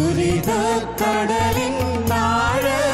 ദുരിതക്കടലിൻ ആഴത്തിൽ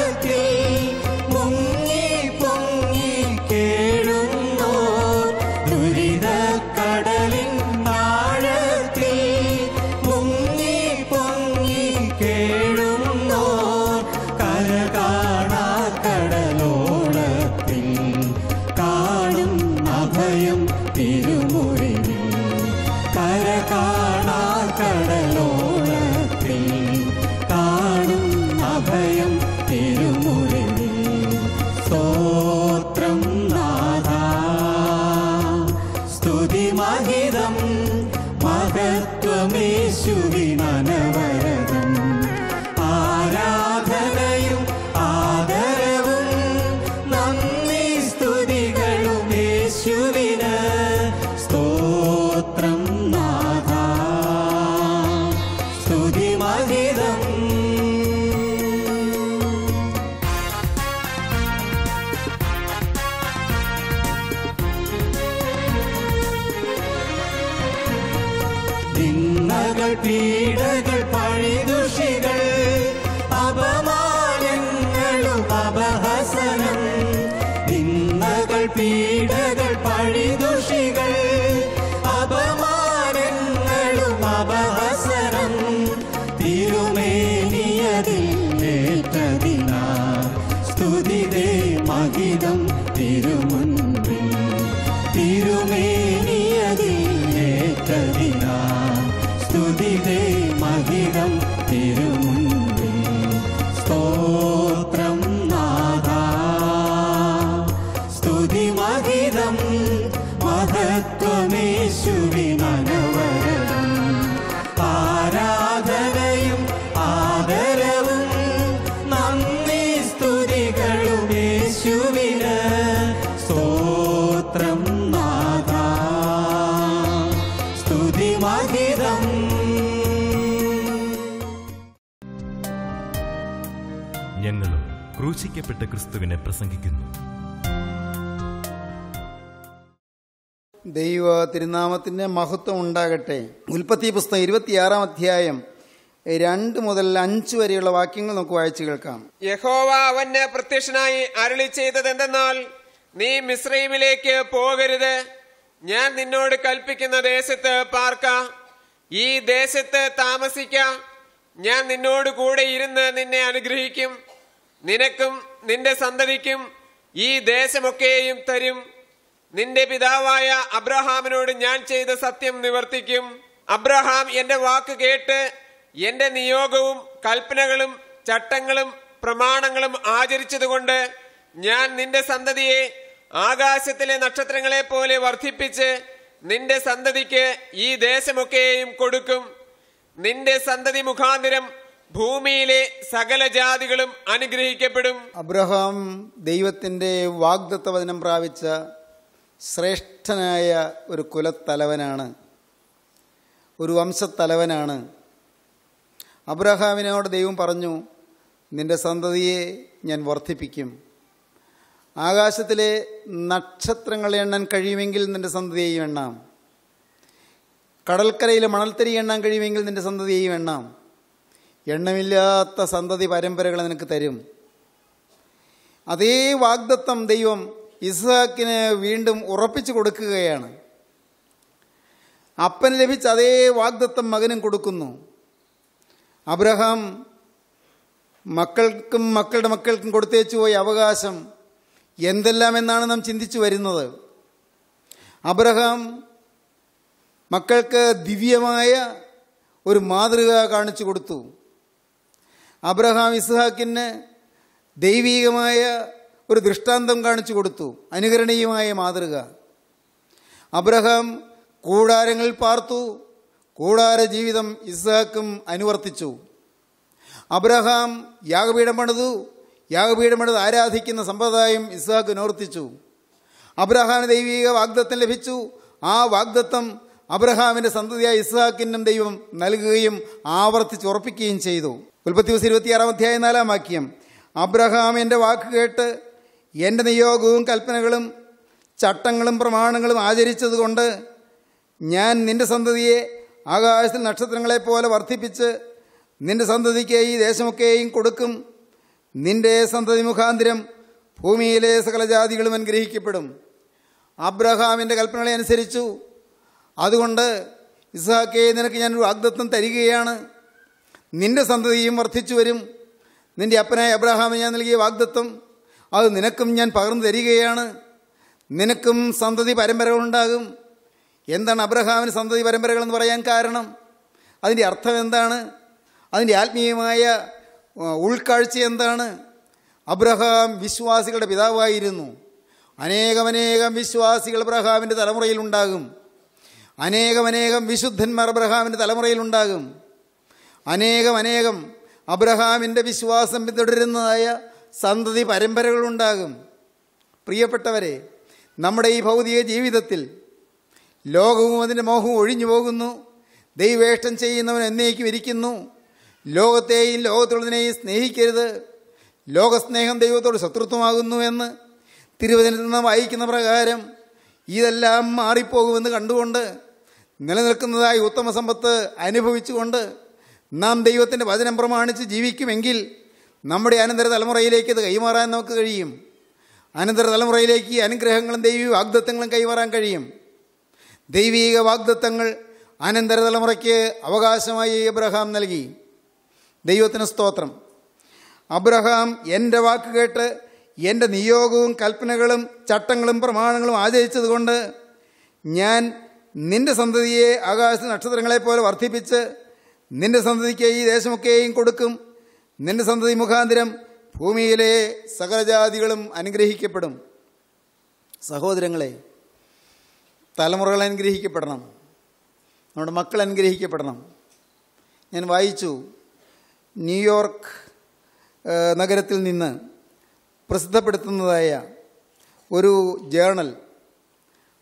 ക്രൂശിക്കപ്പെട്ട ക്രിസ്തുവിനെ പ്രസംഗിക്കുന്നു. ദൈവ തിരുനാമത്തിന് മഹത്വം ഉണ്ടാകട്ടെ. ഉൽപ്പത്തി പുസ്തകം ഇരുപത്തിയാറാം അധ്യായം രണ്ട് മുതൽ അഞ്ച് വരെയുള്ള വാക്യങ്ങൾ നമുക്ക് വായിച്ചു കേൾക്കാം. യഹോവ അവന് പ്രത്യക്ഷനായി അരുളി ചെയ്തത് എന്തെന്നാൽ നീ മിശ്രൈമിലേക്ക് പോകരുത്. ഞാൻ നിന്നോട് കൽപ്പിക്കുന്ന ദേശത്ത് പാർക്ക. ഈ ദേശത്ത് താമസിക്ക. ഞാൻ നിന്നോട് കൂടെ ഇരുന്ന് നിന്നെ അനുഗ്രഹിക്കും. നിനക്കും നിന്റെ സന്തതിക്കും ഈ ദേശമൊക്കെയും തരും. നിന്റെ പിതാവായ അബ്രഹാമിനോട് ഞാൻ ചെയ്ത സത്യം നിവർത്തിക്കും. അബ്രഹാം എന്റെ വാക്ക് കേട്ട് എന്റെ നിയോഗവും കൽപ്പനകളും ചട്ടങ്ങളും പ്രമാണങ്ങളും ആചരിച്ചതുകൊണ്ട് ഞാൻ നിന്റെ സന്തതിയെ ആകാശത്തിലെ നക്ഷത്രങ്ങളെ പോലെ വർദ്ധിപ്പിച്ച് നിന്റെ സന്തതിക്ക് ഈ ദേശമൊക്കെയും കൊടുക്കും. നിന്റെ സന്തതി മുഖാന്തരം ഭൂമിയിലെ സകല ജാതികളും അനുഗ്രഹിക്കപ്പെടും. അബ്രഹാം ദൈവത്തിന്റെ വാഗ്ദത്ത വചനം പ്രാപിച്ച ശ്രേഷ്ഠനായ ഒരു കുലത്തലവനാണ്. ഒരു വംശത്തലവനാണ്. അബ്രഹാമിനോട് ദൈവം പറഞ്ഞു നിന്റെ സന്തതിയെ ഞാൻ വർദ്ധിപ്പിക്കും. ആകാശത്തിലെ നക്ഷത്രങ്ങളെ എണ്ണാൻ കഴിയുമെങ്കിൽ നിന്റെ സന്തതിയെയും എണ്ണാം. കടൽക്കരയിലെ മണൽത്തരി എണ്ണാൻ കഴിയുമെങ്കിൽ നിന്റെ സന്തതിയെയും എണ്ണാം. എണ്ണമില്ലാത്ത സന്തതി പരമ്പരകൾ നിനക്ക് തരും. അതേ വാഗ്ദത്തം ദൈവം ഇസ്ഹാക്കിന് വീണ്ടും ഉറപ്പിച്ചു കൊടുക്കുകയാണ്. അപ്പന് ലഭിച്ച അതേ വാഗ്ദത്തം മകനും കൊടുക്കുന്നു. അബ്രഹാം മക്കൾക്കും മക്കളുടെ മക്കൾക്കും കൊടുത്തേച്ചു പോയ അവകാശം എന്തെല്ലാം എന്നാണ് നാം ചിന്തിച്ചു വരുന്നത്? അബ്രഹാം മക്കൾക്ക് ദിവ്യമായ ഒരു മാതൃക കാണിച്ചു കൊടുത്തു. അബ്രഹാം ഇസ്ഹാക്കിന് ദൈവീകമായ ഒരു ദൃഷ്ടാന്തം കാണിച്ചു കൊടുത്തു. അനുകരണീയമായ മാതൃക. അബ്രഹാം കൂടാരങ്ങളിൽ പാർത്തു. കൂടാര ജീവിതം ഇസ്ഹാക്കും അനുവർത്തിച്ചു. അബ്രഹാം യാഗപീഠം പണിതു. യാഗപീഠം പണിത് ആരാധിക്കുന്ന സമ്പ്രദായം ഇസ്ഹാക്ക് നിവർത്തിച്ചു അബ്രഹാമിന് ദൈവിക വാഗ്ദത്തം ലഭിച്ചു. ആ വാഗ്ദത്തം അബ്രഹാമിന്റെ സന്തതിയായ ഇസ്ഹാക്കിനും ദൈവം നൽകുകയും ആവർത്തിച്ച് ഉറപ്പിക്കുകയും ചെയ്തു. ഉൽപ്പത്തി ദിവസം ഇരുപത്തിയാറാം അധ്യായം നാലാം വാക്യം. അബ്രഹാം എന്റെ വാക്ക് കേട്ട് എന്റെ നിയോഗവും കൽപ്പനകളും ചട്ടങ്ങളും പ്രമാണങ്ങളും ആചരിച്ചതുകൊണ്ട് ഞാൻ നിന്റെ സന്തതിയെ ആകാശത്തിൽ നക്ഷത്രങ്ങളെപ്പോലെ വർദ്ധിപ്പിച്ച് നിന്റെ സന്തതിക്ക് ഈ ദേശമൊക്കെയും കൊടുക്കും. നിന്റെ സന്തതി മുഖാന്തിരം ഭൂമിയിലെ സകല ജാതികളും അനുഗ്രഹിക്കപ്പെടും. അബ്രഹാമിന്റെ കൽപ്പനകളെ അനുസരിച്ചു. അതുകൊണ്ട് ഇസ്ഹാക്കേ നിനക്ക് ഞാനൊരു വാഗ്ദത്വം തരികയാണ്. നിന്റെ സന്തതിയും വർദ്ധിച്ചു വരും. നിന്റെ അപ്പനായ അബ്രഹാമിന് ഞാൻ നൽകിയ വാഗ്ദത്വം അത് നിനക്കും ഞാൻ പകർന്നു തരികയാണ്. നിനക്കും സന്തതി പരമ്പരകളുണ്ടാകും. എന്താണ് അബ്രഹാമിന് സന്തതി പരമ്പരകൾ എന്ന് പറയാൻ കാരണം? അതിന്റെ അർത്ഥം എന്താണ്? അതിന്റെ ആത്മീയമായ ഉൾക്കാഴ്ച എന്താണ്? അബ്രഹാം വിശ്വാസികളുടെ പിതാവായിരുന്നു. അനേകമനേകം വിശ്വാസികൾ അബ്രഹാമിന്റെ തലമുറയിലുണ്ടാകും അനേകമനേകം വിശുദ്ധന്മാർ അബ്രഹാമിന്റെ തലമുറയിലുണ്ടാകും അനേകം അനേകം അബ്രഹാമിന്റെ വിശ്വാസം പിന്തുടരുന്നതായ സന്തതി പരമ്പരകളുണ്ടാകും. പ്രിയപ്പെട്ടവരെ നമ്മുടെ ഈ ഭൗതിക ജീവിതത്തിൽ ലോകവും അതിന്റെ മോഹവും ഒഴിഞ്ഞു പോകുന്നു. ദൈവേഷ്ടം ചെയ്യുന്നവൻ എന്നേക്കും ഇരിക്കുന്നു. ലോകത്തെയും ലോകത്തുള്ളതിനെയും സ്നേഹിക്കരുത്. ലോകസ്നേഹം ദൈവത്തോട് ശത്രുത്വമാകുന്നു എന്ന് തിരുവചനത്തിൽ നിന്ന് വായിക്കുന്ന പ്രകാരം ഇതെല്ലാം മാറിപ്പോകുമെന്ന് കണ്ടുകൊണ്ട് നിലനിൽക്കുന്നതായി ഉത്തമ സമ്പത്ത് അനുഭവിച്ചുകൊണ്ട് നാം ദൈവത്തിന്റെ വചനം പ്രമാണിച്ച് ജീവിക്കുമെങ്കിൽ നമ്മുടെ അനന്തര തലമുറയിലേക്ക് അത് കൈമാറാൻ നമുക്ക് കഴിയും. അനന്തര തലമുറയിലേക്ക് അനുഗ്രഹങ്ങളും ദൈവിക വാഗ്ദത്തങ്ങളും കൈമാറാൻ കഴിയും. ദൈവീക വാഗ്ദത്തങ്ങൾ അനന്തര തലമുറയ്ക്ക് അവകാശമായി അബ്രഹാം നൽകി. ദൈവത്തിന് സ്തോത്രം. അബ്രഹാം എന്റെ വാക്ക് കേട്ട് എന്റെ നിയോഗവും കൽപ്പനകളും ചട്ടങ്ങളും പ്രമാണങ്ങളും ആചരിച്ചതുകൊണ്ട് ഞാൻ നിന്റെ സന്തതിയെ ആകാശ നക്ഷത്രങ്ങളെപ്പോലെ വർദ്ധിപ്പിച്ച് നിന്റെ സന്തതിക്ക് ഈ ദേശമൊക്കെയും കൊടുക്കും. നിന്റെ സന്തതി മുഖാന്തരം ഭൂമിയിലെ സകലജാതികളും അനുഗ്രഹിക്കപ്പെടും. സഹോദരങ്ങളെ തലമുറകൾ അനുഗ്രഹിക്കപ്പെടണം. നമ്മുടെ മക്കൾ അനുഗ്രഹിക്കപ്പെടണം. ഞാൻ വായിച്ചു ന്യൂയോർക്ക് നഗരത്തിൽ നിന്ന് പ്രസിദ്ധപ്പെടുത്തുന്നതായ ഒരു ജേണൽ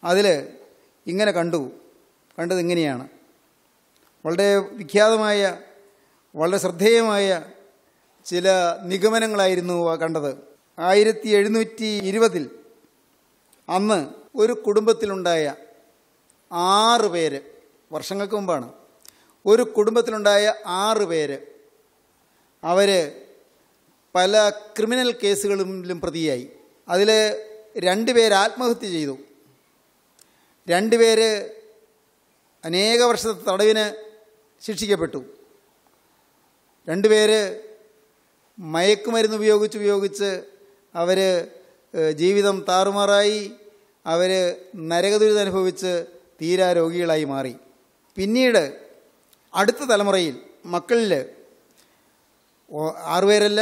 അതിൽ ഇങ്ങനെ കണ്ടു കണ്ടത് ഇങ്ങനെയാണ്. വളരെ വിഖ്യാതമായ വളരെ ശ്രദ്ധേയമായ ചില നിഗമനങ്ങളായിരുന്നു കണ്ടത്. ആയിരത്തി എഴുന്നൂറ്റി ഇരുപതിൽ അന്ന് ഒരു കുടുംബത്തിലുണ്ടായ ആറ് പേര് വർഷങ്ങൾക്ക് മുമ്പാണ് ഒരു കുടുംബത്തിലുണ്ടായ ആറ് പേര് അവർ പല ക്രിമിനൽ കേസുകളിലും പ്രതിയായി. അതിൽ രണ്ട് പേര് ആത്മഹത്യ ചെയ്തു. രണ്ട് പേര് അനേക വർഷത്തെ തടവിന് ശിക്ഷിക്കപ്പെട്ടു. രണ്ടുപേര് മയക്കുമരുന്ന് ഉപയോഗിച്ച് ഉപയോഗിച്ച് അവർ ജീവിതം താറുമാറായി. അവർ നരകദുരിതം അനുഭവിച്ച് തീരാ രോഗികളായി മാറി. പിന്നീട് അടുത്ത തലമുറയിൽ മക്കളിൽ ആറുപേരല്ല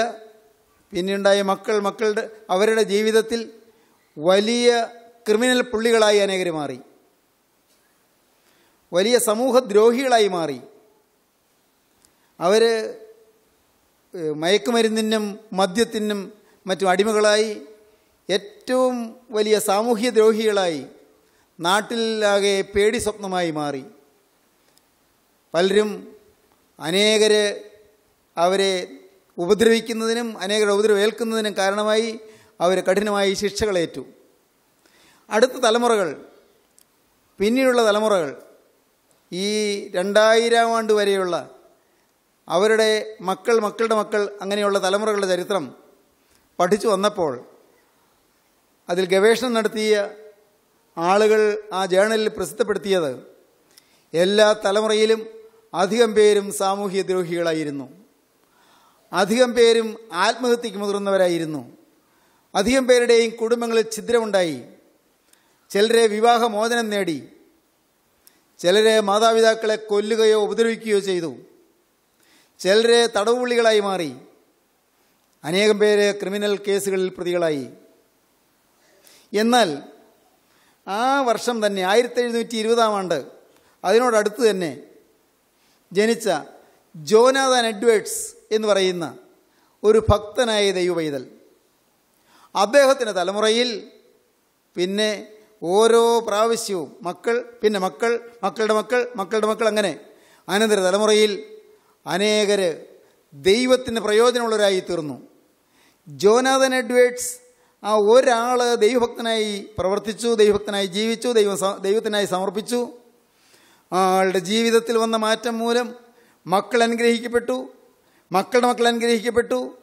പിന്നെയുണ്ടായ മക്കൾ മക്കളുടെ അവരുടെ ജീവിതത്തിൽ വലിയ ക്രിമിനൽ പുള്ളികളായി അനേകർ മാറി. വലിയ സമൂഹദ്രോഹികളായി മാറി. അവർ മയക്കുമരുന്നിനും മദ്യത്തിനും മറ്റും അടിമകളായി ഏറ്റവും വലിയ സാമൂഹ്യ ദ്രോഹികളായി നാട്ടിലാകെ പേടി സ്വപ്നമായി മാറി. പലരും അനേകര് അവരെ ഉപദ്രവിക്കുന്നതിനും അനേകരെ ഉപദ്രവേൽക്കുന്നതിനും കാരണമായി അവർ കഠിനമായി ശിക്ഷകളേറ്റു. അടുത്ത തലമുറകൾ പിന്നീടുള്ള തലമുറകൾ ഈ രണ്ടായിരം ആണ്ട് വരെയുള്ള അവരുടെ മക്കൾ മക്കളുടെ മക്കൾ അങ്ങനെയുള്ള തലമുറകളുടെ ചരിത്രം പഠിച്ചു വന്നപ്പോൾ അതിൽ ഗവേഷണം നടത്തിയ ആളുകൾ ആ ജേണലിൽ പ്രസിദ്ധപ്പെടുത്തിയത് എല്ലാ തലമുറയിലും അധികം പേരും സാമൂഹ്യ ദ്രോഹികളായിരുന്നു. അധികം പേരും ആത്മഹത്യക്ക് മുതിർന്നവരായിരുന്നു. അധികം പേരുടെയും കുടുംബങ്ങളിൽ ഛിദ്രമുണ്ടായി. ചിലരെ വിവാഹമോചനം നേടി. ചിലരെ മാതാപിതാക്കളെ കൊല്ലുകയോ ഉപദ്രവിക്കുകയോ ചെയ്തു. ചിലരെ തടവുപുള്ളികളായി മാറി. അനേകം പേര് ക്രിമിനൽ കേസുകളിൽ പ്രതികളായി. എന്നാൽ ആ വർഷം തന്നെ ആയിരത്തി എഴുന്നൂറ്റി ഇരുപതാം ആണ്ട് അതിനോടടുത്ത് തന്നെ ജനിച്ച ജോനാഥൻ എഡ്വേർഡ്സ് എന്ന് പറയുന്ന ഒരു ഭക്തനായ ദൈവപൈതൽ അദ്ദേഹത്തിന്റെ തലമുറയിൽ പിന്നെ ഓരോ പ്രാവശ്യവും മക്കൾ പിന്നെ മക്കൾ മക്കളുടെ മക്കൾ മക്കളുടെ മക്കൾ അങ്ങനെ. അനന്തര തലമുറയിൽ അനേകർ ദൈവത്തിന് പ്രയോജനമുള്ളവരായി തീർന്നു. ജോനാഥൻ എഡ്വേർഡ്സ് ആ ഒരാൾ ദൈവഭക്തനായി പ്രവർത്തിച്ചു ദൈവഭക്തനായി ജീവിച്ചു ദൈവം ദൈവത്തിനായി സമർപ്പിച്ചു. ആളുടെ ജീവിതത്തിൽ വന്ന മാറ്റം മൂലം മക്കൾ അനുഗ്രഹിക്കപ്പെട്ടു മക്കളുടെ മക്കൾ അനുഗ്രഹിക്കപ്പെട്ടു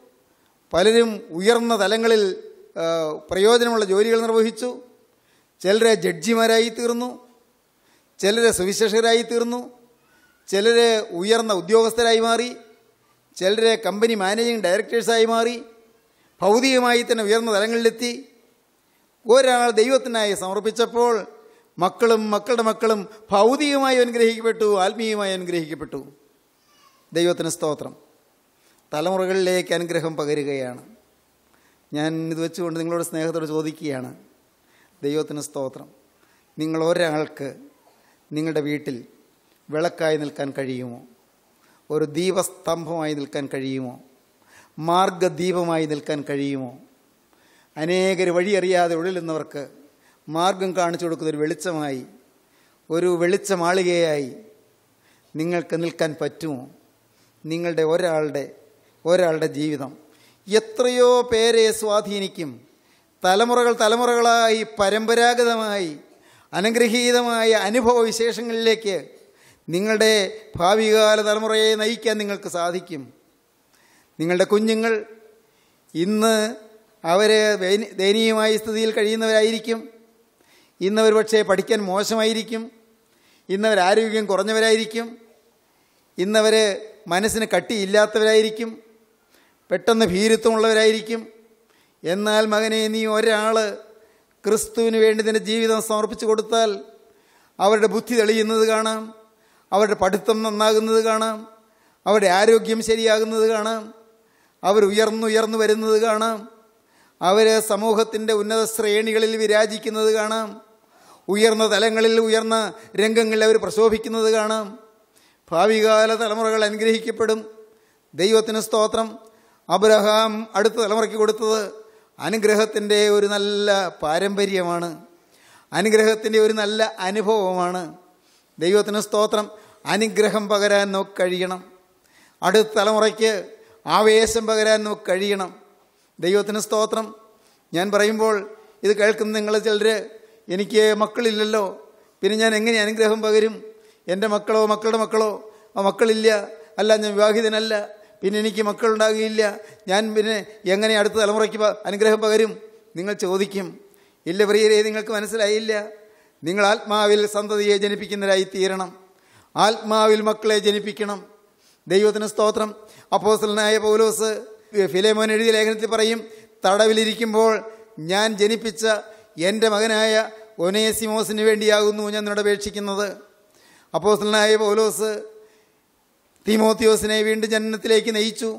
പലരും ഉയർന്ന തലങ്ങളിൽ പ്രയോജനമുള്ള ജോലികൾ നിർവഹിച്ചു. ചിലരെ ജഡ്ജിമാരായി തീർന്നു ചിലരെ സുവിശേഷകരായി തീർന്നു. ചിലരെ ഉയർന്ന ഉദ്യോഗസ്ഥരായി മാറി ചിലർ കമ്പനി മാനേജിംഗ് ഡയറക്ടേഴ്സായി മാറി ഭൗതികമായി തന്നെ ഉയർന്ന തലങ്ങളിലെത്തി. ഒരാൾ ദൈവത്തിനായി സമർപ്പിച്ചപ്പോൾ മക്കളും മക്കളുടെ മക്കളും ഭൗതികമായി അനുഗ്രഹിക്കപ്പെട്ടു ആത്മീയമായി അനുഗ്രഹിക്കപ്പെട്ടു. ദൈവത്തിന് സ്തോത്രം. തലമുറകളിലേക്ക് അനുഗ്രഹം പകരുകയാണ്. ഞാൻ ഇത് വെച്ചുകൊണ്ട് നിങ്ങളോട് സ്നേഹത്തോട് ചോദിക്കുകയാണ്. ദൈവത്തിന് സ്തോത്രം. നിങ്ങൾ ഒരാൾക്ക് നിങ്ങളുടെ വീട്ടിൽ വിളക്കായി നിൽക്കാൻ കഴിയുമോ? ഒരു ദീപസ്തംഭമായി നിൽക്കാൻ കഴിയുമോ? മാർഗദീപമായി നിൽക്കാൻ കഴിയുമോ? അനേകർ വഴിയറിയാതെ ഉഴലുന്നവർക്ക് മാർഗം കാണിച്ചു കൊടുക്കുന്ന ഒരു വെളിച്ചമായി ഒരു വെളിച്ചമാളികയായി നിങ്ങൾക്ക് നിൽക്കാൻ പറ്റുമോ? നിങ്ങളുടെ ഒരാളുടെ ഒരാളുടെ ജീവിതം. എത്രയോ പേരെ സ്വാധീനിക്കും. തലമുറകൾ തലമുറകളായി പരമ്പരാഗതമായി അനുഗ്രഹീതമായ അനുഭവ വിശേഷങ്ങളിലേക്ക് നിങ്ങളുടെ ഭാവികാല തലമുറയെ നയിക്കാൻ നിങ്ങൾക്ക് സാധിക്കും. നിങ്ങളുടെ കുഞ്ഞുങ്ങൾ ഇന്ന് അവർ ദയനീയമായ സ്ഥിതിയിൽ കഴിയുന്നവരായിരിക്കും. ഇന്നവർ പക്ഷേ പഠിക്കാൻ മോശമായിരിക്കും. ഇന്നവർ ആരോഗ്യം കുറഞ്ഞവരായിരിക്കും. ഇന്നവർ മനസ്സിന് കട്ടിയില്ലാത്തവരായിരിക്കും. പെട്ടെന്ന് ഭീരുത്വമുള്ളവരായിരിക്കും. എന്നാൽ മകനെ നീ ഒരാൾ ക്രിസ്തുവിന് വേണ്ടി നിന്റെ ജീവിതം സമർപ്പിച്ചു കൊടുത്താൽ അവരുടെ ബുദ്ധി തെളിയുന്നത് കാണാം. അവരുടെ പഠിത്തം നന്നാകുന്നത് കാണാം. അവരുടെ ആരോഗ്യം ശരിയാകുന്നത് കാണാം. അവർ ഉയർന്നുയർന്നു വരുന്നത് കാണാം. അവർ സമൂഹത്തിന്റെ ഉന്നത ശ്രേണികളിൽ വിരാജിക്കുന്നത് കാണാം. ഉയർന്ന തലങ്ങളിൽ ഉയർന്ന രംഗങ്ങളിൽ അവർ പ്രശോഭിക്കുന്നത് കാണാം. ഭാവികാല തലമുറകൾ അനുഗ്രഹിക്കപ്പെടും. ദൈവത്തിന് സ്തോത്രം. അബ്രഹാം അടുത്ത തലമുറയ്ക്ക് കൊടുത്തത് അനുഗ്രഹത്തിന്റെ ഒരു നല്ല പാരമ്പര്യമാണ്. അനുഗ്രഹത്തിന്റെ ഒരു നല്ല അനുഭവമാണ്. ദൈവത്തിന് സ്തോത്രം. അനുഗ്രഹം പകരാൻ നമുക്ക് കഴിയണം. അടുത്ത തലമുറയ്ക്ക് ആവേശം പകരാൻ നമുക്ക് കഴിയണം. ദൈവത്തിന് സ്തോത്രം. ഞാൻ പറയുമ്പോൾ ഇത് കേൾക്കുന്ന നിങ്ങൾ ചിലർ എനിക്ക് മക്കളില്ലല്ലോ. പിന്നെ ഞാൻ എങ്ങനെ അനുഗ്രഹം പകരും? എന്റെ മക്കളോ മക്കളുടെ മക്കളോ? ആ മക്കളില്ല. അല്ല ഞാൻ വിവാഹിതനല്ല. പിന്നെ എനിക്ക് മക്കളുണ്ടാകുകയില്ല. ഞാൻ പിന്നെ എങ്ങനെ അടുത്ത തലമുറയ്ക്ക് അനുഗ്രഹം പകരും? നിങ്ങൾ ചോദിക്കും. ഇല്ല പ്രിയരെ നിങ്ങൾക്ക് മനസ്സിലായില്ല. നിങ്ങൾ ആത്മാവിൽ സന്തതിയെ ജനിപ്പിക്കുന്നവരായി തീരണം. ആത്മാവിൽ മക്കളെ ജനിപ്പിക്കണം. ദൈവത്തിന് സ്തോത്രം. അപ്പോസ്റ്റലനായ പൗലോസ് ഫിലേമോൻ എഴുതിയ ലേഖനത്തിൽ പറയും തടവിലിരിക്കുമ്പോൾ ഞാൻ ജനിപ്പിച്ച എന്റെ മകനായ ഒനേസിമോസിന് വേണ്ടിയാകുന്നു ഞാൻ നിന്നോട് അപേക്ഷിക്കുന്നത്. അപ്പോസ്റ്റലനായ പൗലോസ് തീമോത്തിയോസിനെ വീണ്ടും ജനനത്തിലേക്ക് നയിച്ചു.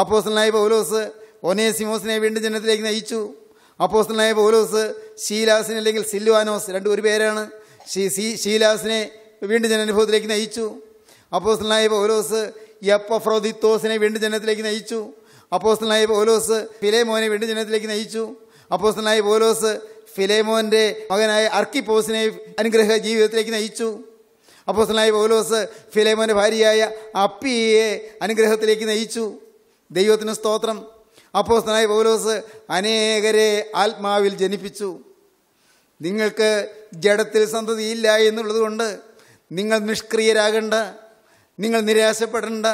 അപ്പോസ്റ്റലനായ പൗലോസ് ഒനേസിമോസിനെ വീണ്ടും ജനനത്തിലേക്ക് നയിച്ചു. അപ്പോസ്റ്റലനായ പൗലോസ് ഷീലാസിനെ അല്ലെങ്കിൽ സില്ലുവാനോസ് രണ്ടു ഒരു പേരാണ്. ഷീ- സി ഷീലാസിനെ വീണ്ടും ജനാനുഭവത്തിലേക്ക് നയിച്ചു. അപ്പോസ്റ്റലായ പൗലോസ് യപ്പഫ്രോദിത്തോസിനെ വീണ്ടും ജനത്തിലേക്ക് നയിച്ചു. അപ്പോസ്റ്റലായ പൗലോസ് ഫിലേമോനെ വീണ്ടും ജനത്തിലേക്ക് നയിച്ചു. അപ്പോസ്റ്റലായ പൗലോസ് ഫിലേമോന്റെ മകനായ അർക്കിപ്പോസിനെ അനുഗ്രഹ ജീവിതത്തിലേക്ക് നയിച്ചു. അപ്പോസ്റ്റലായ പൗലോസ് ഫിലേമോന്റെ ഭാര്യയായ അപ്പിയെ അനുഗ്രഹത്തിലേക്ക് നയിച്ചു. ദൈവത്തിന് സ്തോത്രം. അപ്പോസ്റ്റലനായ പൗലോസ് അനേകരെ ആത്മാവിൽ ജനിപ്പിച്ചു. നിങ്ങൾക്ക് ജഡത്തിൽ സന്തതിയില്ല എന്നുള്ളത് കൊണ്ട് നിങ്ങൾ നിഷ്ക്രിയരാകണ്ട നിങ്ങൾ നിരാശപ്പെടേണ്ട.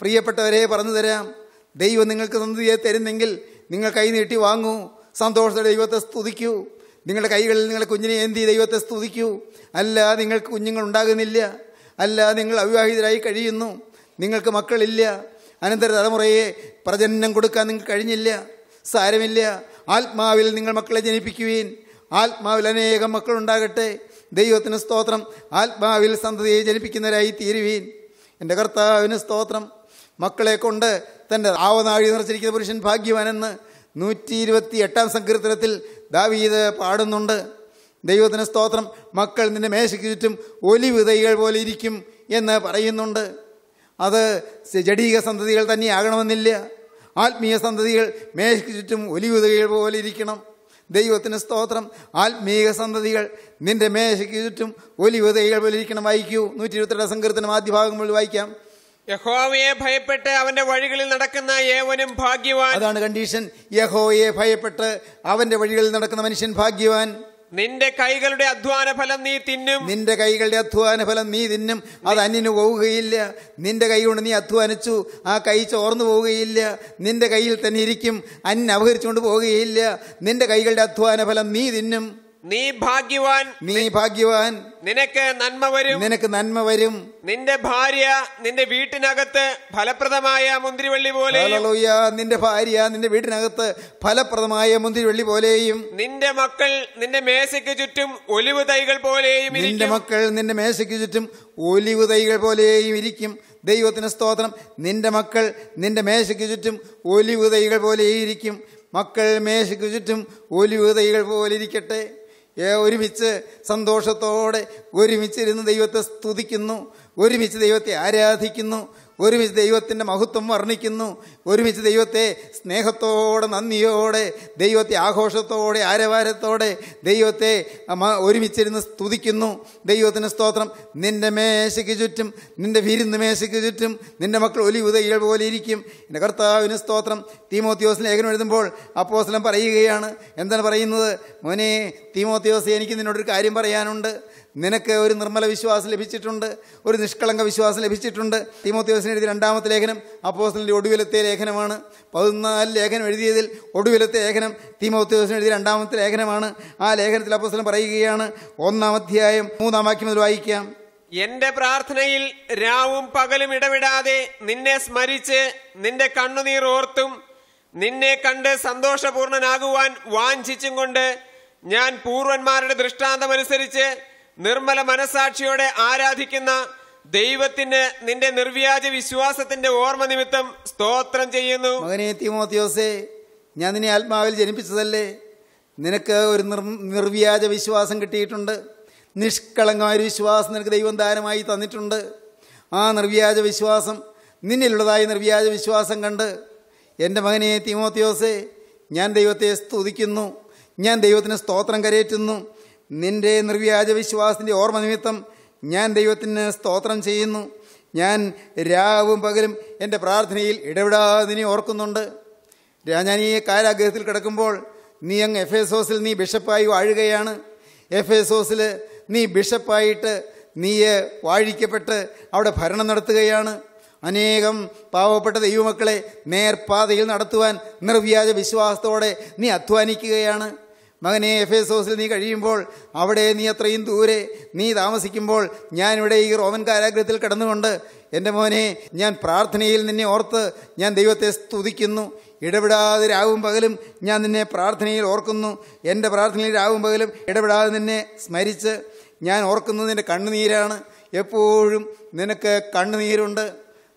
പ്രിയപ്പെട്ടവരെ പറഞ്ഞു തരാം. ദൈവം നിങ്ങൾക്ക് സന്തതിയെ തരുന്നെങ്കിൽ നിങ്ങൾ കൈ നീട്ടി വാങ്ങൂ. സന്തോഷത്തോടെ ദൈവത്തെ സ്തുതിക്കൂ. നിങ്ങളുടെ കൈകളിൽ നിങ്ങളുടെ കുഞ്ഞിനെ ഏന്തി ദൈവത്തെ സ്തുതിക്കൂ. അല്ല നിങ്ങൾക്ക് കുഞ്ഞുങ്ങൾ ഉണ്ടാകുന്നില്ല. അല്ല നിങ്ങൾ അവിവാഹിതരായി കഴിയുന്നു. നിങ്ങൾക്ക് മക്കളില്ല. അനന്തര തലമുറയെ പ്രജനനം കൊടുക്കാൻ നിങ്ങൾക്ക് കഴിഞ്ഞില്ല സാരമില്ല. ആത്മാവിൽ നിങ്ങൾ മക്കളെ ജനിപ്പിക്കുവീൻ. ആത്മാവിൽ അനേകം മക്കളുണ്ടാകട്ടെ. ദൈവത്തിന് സ്തോത്രം. ആത്മാവിൽ സന്തതിയെ ജനിപ്പിക്കുന്നവരായി തീരുവീൻ. എന്റെ കർത്താവിന് സ്തോത്രം. മക്കളെ കൊണ്ട് തന്റെ ആവനാഴി നിറച്ചിരിക്കുന്ന പുരുഷൻ ഭാഗ്യവാനെന്ന് നൂറ്റി ഇരുപത്തി എട്ടാം സങ്കീർത്തനത്തിൽ ദാവീദ് പാടുന്നുണ്ട്. ദൈവത്തിന് സ്തോത്രം. മക്കൾ നിന്റെ മേശയ്ക്ക് ചുറ്റും ഒലിവിതൈകൾ പോലെ ഇരിക്കും എന്ന് പറയുന്നുണ്ട്. അത് ജഡീക സന്തതികൾ തന്നെയാകണമെന്നില്ല. ആത്മീയ സന്തതികൾ മേശയ്ക്ക് ചുറ്റും ഒലിവുതകൾ പോലെ ഇരിക്കണം. ദൈവത്തിന് സ്തോത്രം. ആത്മീയ സന്തതികൾ നിന്റെ മേശയ്ക്ക് ചുറ്റും ഒലിവുതകൾ പോലെ ഇരിക്കണം. വായിക്കൂ. നൂറ്റി ഇരുപത്തിരണ്ട് സങ്കീർത്തനം ആദ്യ ഭാഗം മുഴുവൻ വായിക്കാം. യഹോവയെ ഭയപ്പെട്ട് അവന്റെ വഴികളിൽ നടക്കുന്ന ഏവനും ഭാഗ്യവാൻ. അതാണ് കണ്ടീഷൻ യഹോവയെ ഭയപ്പെട്ട് അവന്റെ വഴികളിൽ നടക്കുന്ന മനുഷ്യൻ ഭാഗ്യവാൻ. നിന്റെ കൈകളുടെ അധ്വാന ഫലം നീ തിന്നും. നിന്റെ കൈകളുടെ അധ്വാന ഫലം നീ തിന്നും. അത് അന്യന് പോവുകയില്ല. നിന്റെ കൈ കൊണ്ട് നീ അധ്വാനിച്ചു. ആ കൈ ചോർന്നു പോവുകയില്ല. നിന്റെ കയ്യിൽ തന്നെ ഇരിക്കും. അന്യൻ അപഹരിച്ചുകൊണ്ട് പോവുകയില്ല. നിന്റെ കൈകളുടെ അധ്വാന ഫലം നീ തിന്നും. നീ ഭാഗ്യവാൻ. നീ ഭാഗ്യവാൻ. നിനക്ക് നന്മ വരും. നിനക്ക് നന്മ വരും. നിന്റെ ഭാര്യ നിന്റെ വീട്ടിനകത്ത് ഫലപ്രദമായ മുന്തിരിവള്ളി പോലെ. നിന്റെ ഭാര്യ നിന്റെ വീട്ടിനകത്ത് ഫലപ്രദമായ മുന്തിരിവള്ളി പോലെയും. നിന്റെ മക്കൾ നിന്റെ മേശയ്ക്ക് ചുറ്റും ഒലിവ് തൈകൾ പോലെയും നിന്റെ മക്കൾ നിന്റെ മേശയ്ക്ക് ചുറ്റും ഒലിവ് തൈകൾ പോലെയും ഇരിക്കും. ദൈവത്തിന് സ്തോത്രം. നിന്റെ മക്കൾ നിന്റെ മേശയ്ക്ക് ചുറ്റും ഒലിവ് തൈകൾ പോലെയും ഇരിക്കും. മക്കൾ മേശയ്ക്ക് ചുറ്റും ഒലിവ് തൈകൾ പോലെ ഇരിക്കട്ടെ. ഒരുമിച്ച് സന്തോഷത്തോടെ ഒരുമിച്ചിരുന്ന് ദൈവത്തെ സ്തുതിക്കുന്നു ഒരുമിച്ച് ദൈവത്തെ ആരാധിക്കുന്നു ഒരുമിച്ച് ദൈവത്തിന്റെ മഹത്വം വർണിക്കുന്നു. ഒരുമിച്ച് ദൈവത്തെ സ്നേഹത്തോടെ നന്ദിയോടെ ദൈവത്തെ ആഘോഷത്തോടെ ആരവാരത്തോടെ ദൈവത്തെ ഒരുമിച്ചിരുന്ന് സ്തുതിക്കുന്നു. ദൈവത്തിന് സ്തോത്രം. നിന്റെ മേശയ്ക്ക് ചുറ്റും നിന്റെ വിരുന്ന് മേശയ്ക്ക് ചുറ്റും നിന്റെ മക്കൾ ഒലിവ് തൈകൾ പോലെ ഇരിക്കും. എന്റെ കർത്താവിന് സ്തോത്രം. തീമോത്യോസ് ലേഖനം എഴുതുമ്പോൾ അപ്പോസ്ലം പറയുകയാണ്. എന്താണ് പറയുന്നത്? മോനെ തീമോത്യോസ് എനിക്ക് നിന്നോടൊരു കാര്യം പറയാനുണ്ട്. നിനക്ക് ഒരു നിർമ്മല വിശ്വാസം ലഭിച്ചിട്ടുണ്ട് ഒരു നിഷ്കളങ്ക വിശ്വാസം ലഭിച്ചിട്ടുണ്ട്. തീമോത്യോസിന് എഴുതിയ രണ്ടാമത്തെ ലേഖനം അപ്പോസ്ലിന്റെ ഒടുവിലത്തെ ലേഖനമാണ്. പതിനാല് ലേഖനം എഴുതിയതിൽ ഒടുവിലത്തെ ലേഖനം തീമോത്യോസിന് എഴുതിയ രണ്ടാമത്തെ ലേഖനമാണ്. ആ ലേഖനത്തിൽ അപ്പോസ്ലം പറയുകയാണ് ഒന്നാം അധ്യായം മൂന്നാം വാക്യം മുതൽ വായിക്കാം. എന്റെ പ്രാർത്ഥനയിൽ രാവും പകലും ഇടവിടാതെ നിന്നെ സ്മരിച്ച് നിന്റെ കണ്ണുനീർ ഓർത്തും നിന്നെ കണ്ട് സന്തോഷപൂർണനാകുവാൻ വാഞ്ചിച്ചും കൊണ്ട് ഞാൻ പൂർവന്മാരുടെ ദൃഷ്ടാന്തമനുസരിച്ച് നിർമ്മല മനസാക്ഷിയോടെ ആരാധിക്കുന്ന ദൈവത്തിന് നിന്റെ നിർവ്യാജ വിശ്വാസത്തിന്റെ ഓർമ്മ നിമിത്തം സ്തോത്രം ചെയ്യുന്നു. തീമോത്യോസേ ഞാൻ നിന്നെ ആത്മാവിൽ ജനിപ്പിച്ചതല്ലേ? നിനക്ക് ഒരു നിർ നിർവ്യാജ വിശ്വാസം കിട്ടിയിട്ടുണ്ട്. നിഷ്കളങ്കമായ ഒരു വിശ്വാസം നിനക്ക് ദൈവം ദാനമായി തന്നിട്ടുണ്ട്. ആ നിർവ്യാജ വിശ്വാസം നിന്നിലുള്ളതായ നിർവ്യാജ വിശ്വാസം കണ്ട് എന്റെ മകനെ തീമോത്യോസേ ഞാൻ ദൈവത്തെ സ്തുതിക്കുന്നു. ഞാൻ ദൈവത്തിന് സ്തോത്രം കരയേറ്റുന്നു നിന്റെ നിർവ്യാജ വിശ്വാസത്തിന്റെ ഓർമ്മ നിമിത്തം ഞാൻ ദൈവത്തിന് സ്തോത്രം ചെയ്യുന്നു. ഞാൻ രാവും പകലും എന്റെ പ്രാർത്ഥനയിൽ ഇടപെടാതെ നീ ഓർക്കുന്നുണ്ട്. ഞാൻ ഈ കാരാഗ്രഹത്തിൽ കിടക്കുമ്പോൾ നീ അങ്ങ് എഫ് എസോസിൽ നീ ബിഷപ്പായി വാഴുകയാണ്. എഫ് എസോസിൽ നീ ബിഷപ്പായിട്ട് നീയെ വാഴിക്കപ്പെട്ട് അവിടെ ഭരണം നടത്തുകയാണ്. അനേകം പാവപ്പെട്ട ദൈവമക്കളെ നേർപാതയിൽ നടത്തുവാൻ നിർവ്യാജ വിശ്വാസത്തോടെ നീ അധ്വാനിക്കുകയാണ്. മകനെ എഫ് എസോസിൽ നീ കഴിയുമ്പോൾ അവിടെ നീ അത്രയും ദൂരെ നീ താമസിക്കുമ്പോൾ ഞാനിവിടെ ഈ റോമൻ കാരാഗ്രഹത്തിൽ കിടന്നുകൊണ്ട് എന്റെ മോനെ ഞാൻ പ്രാർത്ഥനയിൽ നിന്നെ ഓർത്ത് ഞാൻ ദൈവത്തെ സ്തുതിക്കുന്നു. ഇടപെടാതെ രാവും പകലും ഞാൻ നിന്നെ പ്രാർത്ഥനയിൽ ഓർക്കുന്നു. എന്റെ പ്രാർത്ഥനയിൽ രാവും പകലും ഇടപെടാതെ നിന്നെ സ്മരിച്ച് ഞാൻ ഓർക്കുന്നത് നിന്റെ കണ്ണുനീരാണ്. എപ്പോഴും നിനക്ക് കണ്ണുനീരുണ്ട്.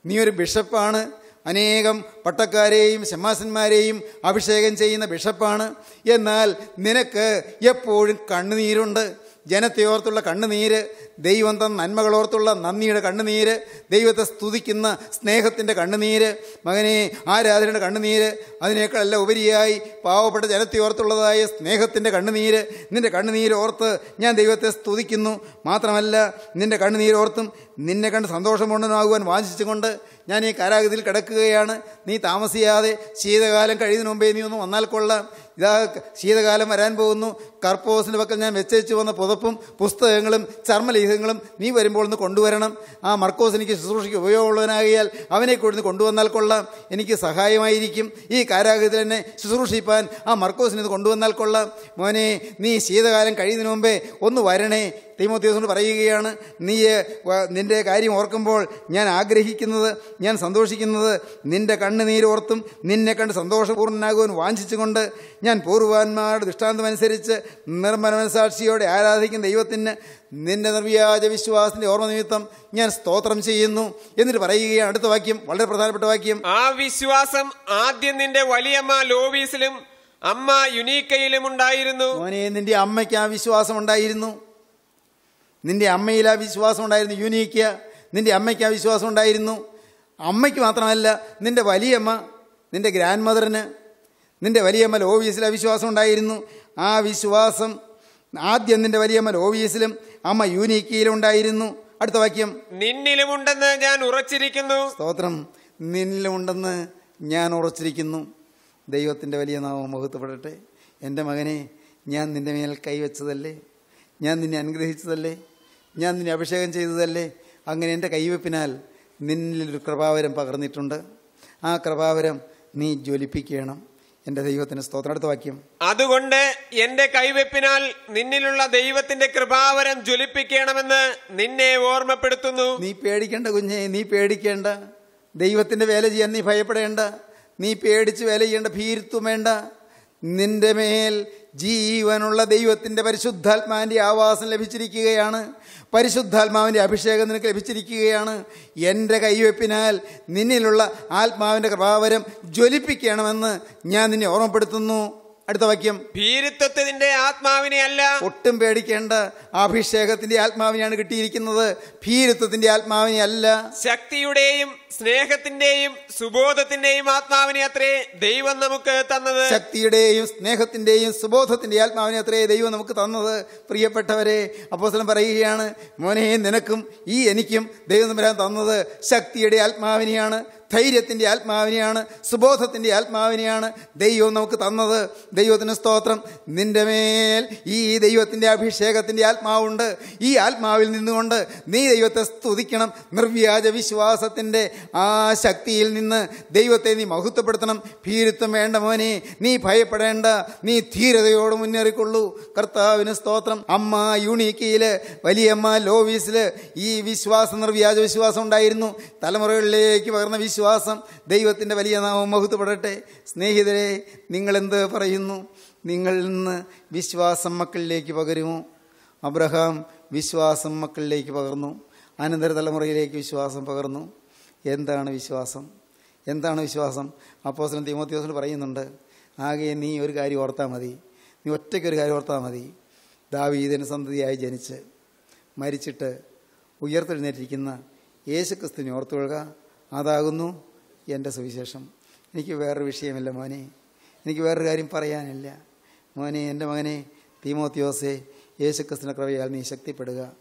നീ ഒരു ബിഷപ്പാണ്. അനേകം പട്ടക്കാരെയും ശമാസന്മാരെയും അഭിഷേകം ചെയ്യുന്ന ബിഷപ്പാണ്. എന്നാൽ നിനക്ക് എപ്പോഴും കണ്ണുനീരുണ്ട്. ജനത്തെ ഓർത്തുള്ള കണ്ണുനീര് ദൈവം തന്ന നന്മകളോർത്തുള്ള നന്ദിയുടെ കണ്ണുനീര് ദൈവത്തെ സ്തുതിക്കുന്ന സ്നേഹത്തിന്റെ കണ്ണുനീര് മകനെ ആരാധനയുടെ കണ്ണുനീര് അതിനേക്കാളെല്ലാം ഉപരിയായി പാവപ്പെട്ട ജനത്തെ ഓർത്തുള്ളതായ സ്നേഹത്തിന്റെ കണ്ണുനീര് നിന്റെ കണ്ണുനീര് ഓർത്ത് ഞാൻ ദൈവത്തെ സ്തുതിക്കുന്നു. മാത്രമല്ല നിന്റെ കണ്ണുനീരോർത്തും നിന്നെ കണ്ട് സന്തോഷമുണ്ടെന്നാകുവാൻ വാഞ്ചിച്ചുകൊണ്ട് ഞാൻ ഈ കാരാഗതിയിൽ കിടക്കുകയാണ്. നീ താമസിയാതെ ശീതകാലം കഴിയുന്നതിന് മുമ്പേ നീ ഒന്ന് വന്നാൽ കൊള്ളാം. ഇതാ ശീതകാലം വരാൻ പോകുന്നു. കർപ്പോസിന്റെ പക്കൽ ഞാൻ വെച്ചേച്ച് വന്ന പുതപ്പും പുസ്തകങ്ങളും ചർമ്മലേഖങ്ങളും നീ വരുമ്പോൾ ഒന്ന് കൊണ്ടുവരണം. ആ മർക്കോസ് എനിക്ക് ശുശ്രൂഷയ്ക്ക് ഉപയോഗമുള്ളവനാകിയാൽ അവനെ കൊടുത്ത് കൊണ്ടുവന്നാൽ കൊള്ളാം. എനിക്ക് സഹായമായിരിക്കും. ഈ കാരാഗതിൽ എന്നെ ശുശ്രൂഷിപ്പാൻ ആ മർക്കോസിനെ ഇത് കൊണ്ടുവന്നാൽ കൊള്ളാം. മോനെ നീ ശീതകാലം കഴിയുന്നതിന് മുമ്പേ ഒന്ന് വരണേ. തീമോത്യോസിനോട് പറയുകയാണ് നീ നിന്റെ നിന്റെ കാര്യം ഓർക്കുമ്പോൾ ഞാൻ ആഗ്രഹിക്കുന്നത് ഞാൻ സന്തോഷിക്കുന്നത് നിന്റെ കണ്ണുനീരോർത്തും നിന്നെ കണ്ട് സന്തോഷപൂർണനാകുവാൻ വാഞ്ചിച്ചുകൊണ്ട് ഞാൻ പൂർവാന്മാരുടെ ദൃഷ്ടാന്തമനുസരിച്ച് നിർമ്മനസാക്ഷിയോടെ ആരാധിക്കുന്ന ദൈവത്തിന് നിന്റെ നിർവ്യാജ വിശ്വാസത്തിന്റെ ഓർമ്മ നിമിത്തം ഞാൻ സ്തോത്രം ചെയ്യുന്നു. എന്നിട്ട് പറയുകയാണ് അടുത്ത വാക്യം വളരെ പ്രധാനപ്പെട്ട വാക്യം. ആ വിശ്വാസം ആദ്യം നിന്റെ വലിയമ്മ ലോവീസിലും അമ്മ യുനീക്കയിലും ഉണ്ടായിരുന്നു. മോനെ നിന്റെ അമ്മയ്ക്ക് ആ വിശ്വാസം ഉണ്ടായിരുന്നു. നിന്റെ അമ്മയിൽ ആ വിശ്വാസം ഉണ്ടായിരുന്നു യൂനിക്ക്. നിന്റെ അമ്മയ്ക്ക് ആ വിശ്വാസം ഉണ്ടായിരുന്നു. അമ്മയ്ക്ക് മാത്രമല്ല നിന്റെ വലിയമ്മ നിന്റെ ഗ്രാൻഡ് മദറിന് നിന്റെ വലിയമ്മ ലോവിയസിൽ ആ വിശ്വാസം ഉണ്ടായിരുന്നു. ആ വിശ്വാസം ആദ്യം നിന്റെ വലിയമ്മ ലോവിയസിലും അമ്മ യൂനീക്കയിലും ഉണ്ടായിരുന്നു. അടുത്ത വാക്യം. നിന്നിലും ഉണ്ടെന്ന് ഞാൻ ഉറച്ചിരിക്കുന്നു. സ്തോത്രം. നിന്നിലും ഉണ്ടെന്ന് ഞാൻ ഉറച്ചിരിക്കുന്നു. ദൈവത്തിന്റെ വലിയ നാമം മഹത്വപ്പെടട്ടെ. എന്റെ മകനെ ഞാൻ നിന്റെ മേൽ കൈവച്ചതല്ലേ? ഞാൻ നിന്നെ അനുഗ്രഹിച്ചതല്ലേ? ഞാൻ നിന്നെ അഭിഷേകം ചെയ്തതല്ലേ? അങ്ങനെ എന്റെ കൈവെപ്പിനാൽ നിന്നിലൊരു കൃപാവരം പകർന്നിട്ടുണ്ട്. ആ കൃപാവരം നീ ജ്വലിപ്പിക്കണം. എന്റെ ദൈവത്തിന് സ്തോത്രം. അടുത്ത വാക്യം. അതുകൊണ്ട് എന്റെ കൈവെപ്പിനാൽ നിന്നിലുള്ള ദൈവത്തിന്റെ കൃപാവരം ജ്വലിപ്പിക്കണമെന്ന് നിന്നെ ഓർമ്മപ്പെടുത്തുന്നു. നീ പേടിക്കേണ്ട കുഞ്ഞെ നീ പേടിക്കേണ്ട. ദൈവത്തിന്റെ വേല ചെയ്യാൻ നീ ഭയപ്പെടേണ്ട. നീ പേടിച്ച് വേല ചെയ്യേണ്ട ഭീരുത്വം വേണ്ട. നിന്റെ മേൽ ജീവനുള്ള ദൈവത്തിന്റെ പരിശുദ്ധാത്മാന്റെ ആവാസം ലഭിച്ചിരിക്കുകയാണ്. പരിശുദ്ധാത്മാവിന്റെ അഭിഷേകം നിനക്ക് ലഭിച്ചിരിക്കുകയാണ്. എന്റെ കൈവെപ്പിനാൽ നിന്നിലുള്ള ആത്മാവിന്റെ കൃപാവരം ജ്വലിപ്പിക്കണമെന്ന് ഞാൻ നിന്നെ ഓർമ്മപ്പെടുത്തുന്നു. അടുത്ത വാക്യം. ഭീരുത്വത്തിന്റെ ആത്മാവിനെ അല്ല ഒട്ടും പേടിക്കേണ്ട അഭിഷേകത്തിന്റെ ആത്മാവിനെയാണ് കിട്ടിയിരിക്കുന്നത്. ഭീരുത്വത്തിന്റെ ആത്മാവിനെ അല്ല ശക്തിയുടെയും സ്നേഹത്തിന്റെയും സുബോധത്തിന്റെയും ആത്മാവിനെ അത്രേ ദൈവം നമുക്ക് തന്നത്. ശക്തിയുടെയും സ്നേഹത്തിന്റെയും സുബോധത്തിന്റെ ആത്മാവിനെ അത്രേ ദൈവം നമുക്ക് തന്നത്. പ്രിയപ്പെട്ടവരെ അപ്പോസ്തലൻ പറയുകയാണ് മോനെ നിനക്കും ഈ എനിക്കും ദൈവം തമ്പുരാൻ തന്നത്. ശക്തിയുടെ ആത്മാവിനെയാണ് ധൈര്യത്തിന്റെ ആത്മാവിനെയാണ് സുബോധത്തിന്റെ ആത്മാവിനെയാണ് ദൈവം നമുക്ക് തന്നത്. ദൈവത്തിന് സ്തോത്രം. നിന്റെ മേൽ ഈ ദൈവത്തിന്റെ അഭിഷേകത്തിന്റെ ആത്മാവുണ്ട്. ഈ ആത്മാവിൽ നിന്നുകൊണ്ട് നീ ദൈവത്തെ സ്തുതിക്കണം. നിർവ്യാജ വിശ്വാസത്തിന്റെ ആ ശക്തിയിൽ നിന്ന് ദൈവത്തെ നീ മഹത്വപ്പെടുത്തണം. ഭീരുത്വം വേണ്ട മോനെ. നീ ഭയപ്പെടേണ്ട. നീ ധീരതയോട് മുന്നേറിക്കൊള്ളൂ. കർത്താവിന് സ്തോത്രം. അമ്മ യൂണിക്കിയിൽ വലിയമ്മ ലോവീസിൽ ഈ വിശ്വാസ നിർവ്യാജ വിശ്വാസം ഉണ്ടായിരുന്നു. തലമുറകളിലേക്ക് പകർന്ന വിശ്വാസം ദൈവത്തിന്റെ വലിയ നാമം മഹത്വപ്പെടട്ടെ. സ്നേഹിതരെ നിങ്ങളെന്ത് പറയുന്നു? നിങ്ങളിൽ നിന്ന് വിശ്വാസം മക്കളിലേക്ക് പകരുമോ? അബ്രഹാം വിശ്വാസം മക്കളിലേക്ക് പകർന്നു. അനന്തര തലമുറയിലേക്ക് വിശ്വാസം പകർന്നു. എന്താണ് വിശ്വാസം? എന്താണ് വിശ്വാസം? അപ്പോസലൻ തിമോത്യോസിന് പറയുന്നുണ്ട് ആകെ നീ ഒരു കാര്യം ഓർത്താൽ മതി. നീ ഒറ്റയ്ക്കൊരു കാര്യം ഓർത്താൽ മതി. ദാവീതന് സന്തതിയായി ജനിച്ച് മരിച്ചിട്ട് ഉയർത്തെഴുന്നേറ്റിരിക്കുന്ന യേശുക്രിസ്തുവിനെ ഓർത്തുകൊള്ളുക അതാകുന്നു എന്റെ സുവിശേഷം. എനിക്ക് വേറൊരു വിഷയമില്ല മോനെ. എനിക്ക് വേറൊരു കാര്യം പറയാനില്ല. മോനെ എന്റെ മകനെ തീമോത്യോസെ യേശുക്രിസ്തുവിന്റെ കൃപയാൽ നീ ശക്തിപ്പെടുക.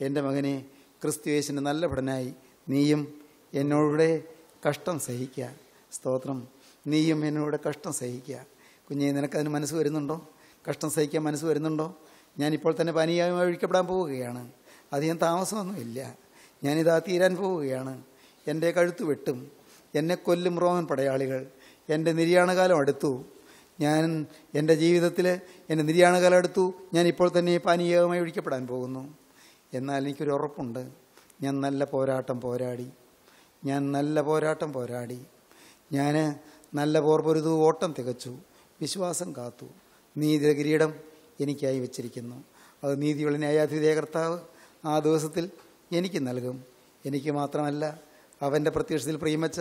എന്റെ മകനെ ക്രിസ്തു യേശുവിന്റെ നല്ല ഭടനായി നീയും എന്നോടെ കഷ്ടം സഹിക്കുക. സ്തോത്രം. നീയും എന്നോട് കഷ്ടം സഹിക്കുക. കുഞ്ഞെ നിനക്കതിന് മനസ്സ് വരുന്നുണ്ടോ? കഷ്ടം സഹിക്കാൻ മനസ്സ് വരുന്നുണ്ടോ? ഞാനിപ്പോൾ തന്നെ പനിയായി ഒഴിക്കപ്പെടാൻ പോവുകയാണ്. അധികം താമസമൊന്നുമില്ല. ഞാനിതാ തീരാൻ പോവുകയാണ്. എന്റെ കഴുത്ത് വെട്ടും. എന്നെ കൊല്ലും റോമൻ പടയാളികൾ. എന്റെ നിര്യാണകാലം അടുത്തു. ഞാൻ എന്റെ ജീവിതത്തിൽ എന്റെ നിര്യാണകാലം അടുത്തു. ഞാൻ ഇപ്പോൾ തന്നെ പാനീയകമായി ഒഴിക്കപ്പെടാൻ പോകുന്നു. എന്നാൽ എനിക്കൊരു ഉറപ്പുണ്ട്. ഞാൻ നല്ല പോരാട്ടം പോരാടി. ഞാൻ നല്ല പോരാട്ടം പോരാടി. ഞാൻ നല്ല പോർ പൊരുതു ഓട്ടം തികച്ചു. വിശ്വാസം കാത്തു. നീതിയുടെ കിരീടം എനിക്കായി വച്ചിരിക്കുന്നു. അത് നീതിയുള്ള ന്യായാധിപതിയ കർത്താവ് ആ ദിവസത്തിൽ എനിക്ക് നൽകും. എനിക്ക് മാത്രമല്ല അവന്റെ പ്രത്യക്ഷത്തിൽ പ്രിയമച്ച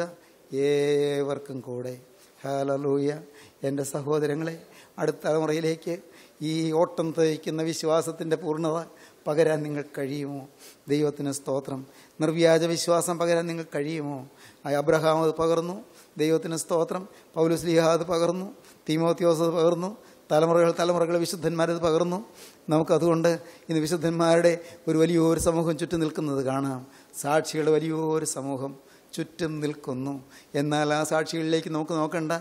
ഏവർക്കും കൂടെ. ഹാലലൂയ എന്റെ സഹോദരങ്ങളെ അടുത്ത തലമുറയിലേക്ക് ഈ ഓട്ടം തയ്ക്കുന്ന വിശ്വാസത്തിന്റെ പൂർണത പകരാൻ നിങ്ങൾ കഴിയുമോ? ദൈവത്തിന് സ്തോത്രം. നിർവ്യാജ വിശ്വാസം പകരാൻ നിങ്ങൾ കഴിയുമോ? അബ്രഹാം അത് പകർന്നു. ദൈവത്തിന് സ്തോത്രം. പൗലുസ്ലിഹ അത് പകർന്നു. തീമോത്യോസ് അത് പകർന്നു. തലമുറകൾ തലമുറകൾ വിശുദ്ധന്മാരത് പകർന്നു. നമുക്കതുകൊണ്ട് ഇന്ന് വിശുദ്ധന്മാരുടെ ഒരു വലിയൊരു സമൂഹം ചുറ്റി നിൽക്കുന്നത് കാണാം. സാക്ഷികളുടെ വലിയൊരു സമൂഹം ചുറ്റും നിൽക്കുന്നു. എന്നാൽ ആ സാക്ഷികളിലേക്ക് നമുക്ക് നോക്കണ്ട.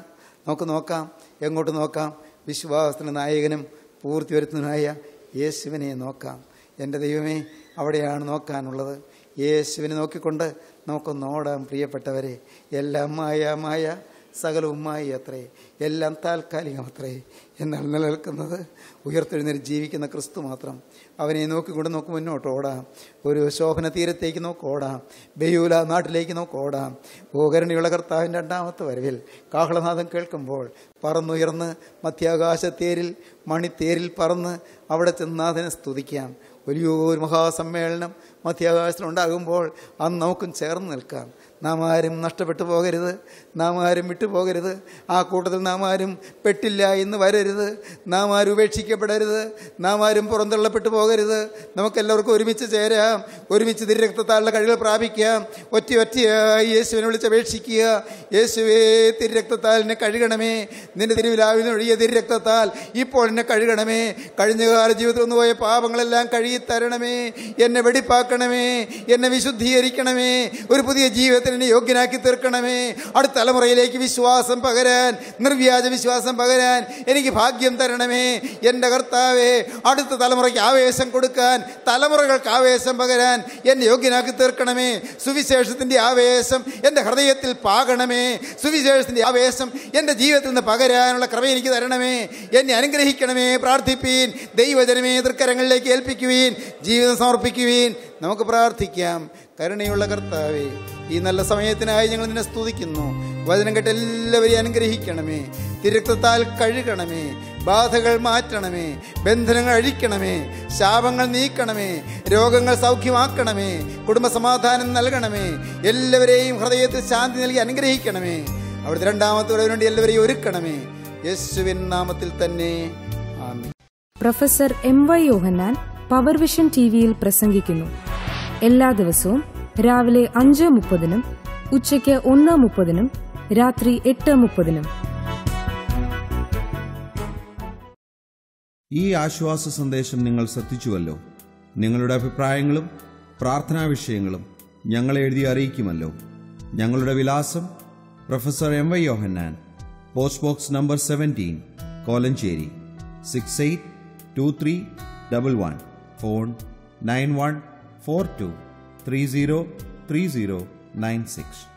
നമുക്ക് നോക്കാം. എങ്ങോട്ട് നോക്കാം? വിശ്വാസത്തിന് നായകനും പൂർത്തി വരുത്തുന്നതിനായ യേശുവിനെ നോക്കാം. എന്റെ ദൈവമേ അവിടെയാണ് നോക്കാനുള്ളത്. യേശുവിനെ നോക്കിക്കൊണ്ട് നമുക്കൊന്നോടാം പ്രിയപ്പെട്ടവരെ. എല്ലാം മായ മായ സകലവും മായ അത്രേ എല്ലാം താൽക്കാലികം അത്രേ എന്നാൽ നിലനിൽക്കുന്നത് ഉയർത്തെഴുന്നേറ്റ് ജീവിക്കുന്ന ക്രിസ്തു മാത്രം. അവനെ നോക്കിക്കൊണ്ട് നോക്ക് മുന്നോട്ട് ഓടാം. ഒരു ശോഭന തീരത്തേക്ക് നോക്ക് ഓടാം. ബെയൂല നാട്ടിലേക്ക് നോക്ക് ഓടാം. ഓകരണിയുള്ള കർത്താവിന്റെ രണ്ടാമത്തെ വരവിൽ കാഹളനാഥം കേൾക്കുമ്പോൾ പറന്നുയർന്ന് മധ്യാകാശത്തേരിൽ മണിത്തേരിൽ പറന്ന് അവിടെ ചെന്നാഥനെ സ്തുതിക്കാം. വലിയൊരു മഹാസമ്മേളനം മധ്യാകാശത്തിലുണ്ടാകുമ്പോൾ അന്ന് നമുക്കും ചേർന്ന് നിൽക്കാം. നാം ആരും നഷ്ടപ്പെട്ടു പോകരുത് നാം ആരും വിട്ടുപോകരുത്. ആ കൂട്ടത്തിൽ നാം ആരും പെട്ടില്ല എന്ന് വരരുത് നാം ആരും ഉപേക്ഷിക്കപ്പെടരുത് നാം ആരും പുറന്തള്ളപ്പെട്ടു പോകരുത്. നമുക്കെല്ലാവർക്കും ഒരുമിച്ച് ചേരാം ഒരുമിച്ച് തിരുരക്തത്താലുള്ള കഴിവ് പ്രാപിക്കാം. ഒറ്റ ഒറ്റയായി യേശുവിനെ വിളിച്ചപേക്ഷിക്കുക യേശുവേ തിരുരക്തത്താൽ കഴുകണമേ. നിന്റെ തിരുവിലാവിൽ ഒഴിയ തിരുരക്തത്താൽ ഇപ്പോൾ എന്നെ കഴുകണമേ. കഴിഞ്ഞ കാല ജീവിതത്തിൽ നിന്ന് പോയ പാപങ്ങളെല്ലാം കഴുകി തരണമേ എന്നെ വെടിപ്പാക്കണമേ. എന്നെ വിശുദ്ധീകരിക്കണമേ. ഒരു പുതിയ ജീവിതത്തിന് എന്നെ യോഗ്യനാക്കി തീർക്കണമേ. അടുത്ത തലമുറയിലേക്ക് വിശ്വാസം പകരാൻ നിർവ്യാജ വിശ്വാസം പകരാൻ എനിക്ക് ഭാഗ്യം തരണമേ. എന്റെ കർത്താവേ അടുത്ത തലമുറയ്ക്ക് ആവേശം കൊടുക്കാൻ തലമുറകൾക്ക് ആവേശം പകരാൻ എന്നെ യോഗ്യനാക്കി തീർക്കണമേ. സുവിശേഷത്തിന്റെ ആവേശം എന്റെ ഹൃദയത്തിൽ പാകണമേ. സുവിശേഷത്തിന്റെ ആവേശം എന്റെ ജീവിതത്തിൽ നിന്ന് പകരാനുള്ള കൃപ എനിക്ക് തരണമേ. എന്നെ അനുഗ്രഹിക്കണമേ പ്രാർത്ഥിപ്പീൻ. ദൈവജനമേ തൃക്കരങ്ങളിലേക്ക് ഏൽപ്പിക്കുവീൻ. ജീവിതം സമർപ്പിക്കുവീൻ. നമുക്ക് പ്രാർത്ഥിക്കാം. കരുണയുള്ള കർത്താവേ ഈ നല്ല സമയത്തിനായി ഞങ്ങൾ നിന്നെ സ്തുതിക്കുന്നു. വചനം കേട്ട് എല്ലാവരെയും അനുഗ്രഹിക്കണമേ. തിരക്തത്താൽ കഴുകണമേ. ബാധകൾ മാറ്റണമേ. ബന്ധനങ്ങൾ അഴിക്കണമേ. ശാപങ്ങൾ നീക്കണമേ. രോഗങ്ങൾ സൗഖ്യമാക്കണമേ. കുടുംബസമാധാനം നൽകണമേ. എല്ലാവരെയും ഹൃദയത്തിൽ ശാന്തി നൽകി അനുഗ്രഹിക്കണമേ. അവിടുത്തെ രണ്ടാമത്തെ വേണ്ടി എല്ലാവരെയും ഒരുക്കണമേ. യേശുവിൻ നാമത്തിൽ തന്നെ. Professor M Y Yohannan power vision T വിയിൽ പ്രസംഗിക്കുന്നു. എല്ലാ ദിവസവും രാവിലെ അഞ്ച് മുപ്പതിനും ഉച്ചയ്ക്ക് ഒന്ന് മുപ്പതിനും രാത്രി എട്ട് മുപ്പതിനും. ഈ ആശ്വാസ സന്ദേശം നിങ്ങൾ ശ്രദ്ധിച്ചുവല്ലോ. നിങ്ങളുടെ അഭിപ്രായങ്ങളും പ്രാർത്ഥനാ വിഷയങ്ങളും ഞങ്ങളെ എഴുതി അറിയിക്കുമല്ലോ. ഞങ്ങളുടെ വിലാസം professor M Y Yohannan post box number seventeen Kolenchery six eight two three double one phone nine one four two. 303096.